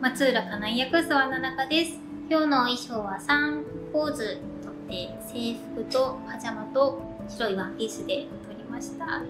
松浦かな役諏訪奈中です。今日の衣装は3ポーズとって制服とパジャマと白いワンピースで撮りました。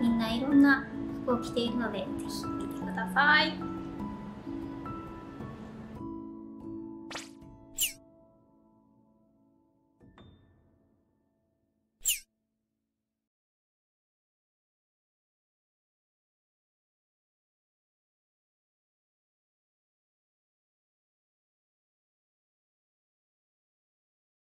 みんないろんな服を着ているのでぜひ見てください。